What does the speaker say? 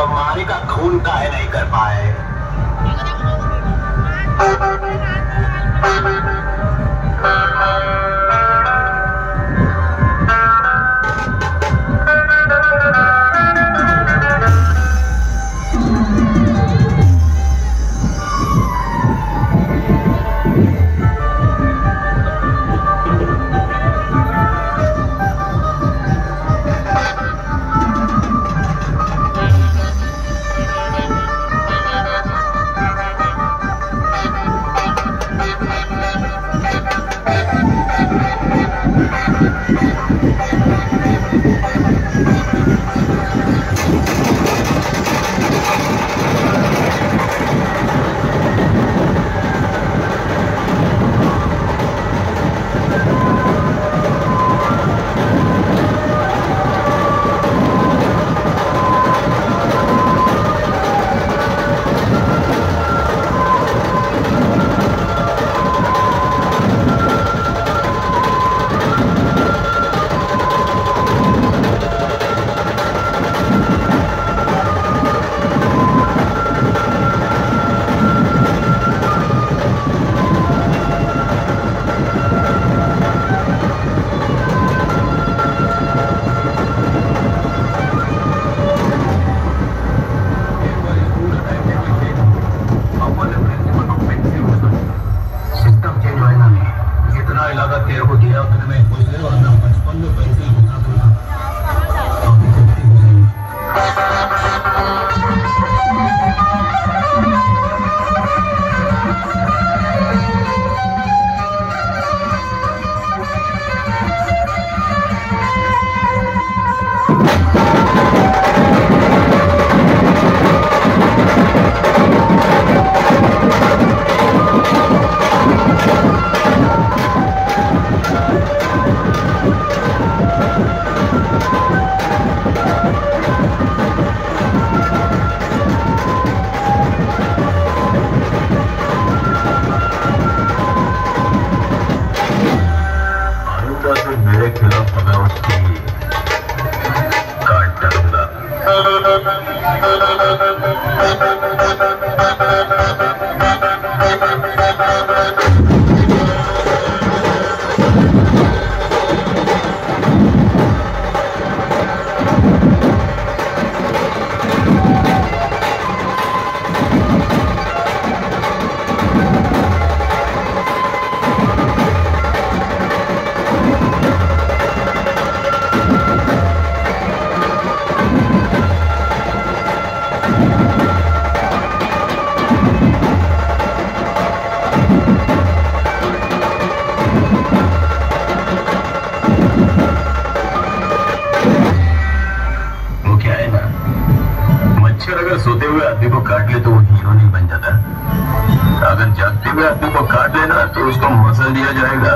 तो मारे का खून काहे नहीं कर पाए? System क्या है ना? मच्छर अगर सोते हुए आदमी को काट ले तो वो हीरो नहीं बन जाता। अगर जागते हुए आदमी को काट लेना तो उसको मसल दिया जाएगा।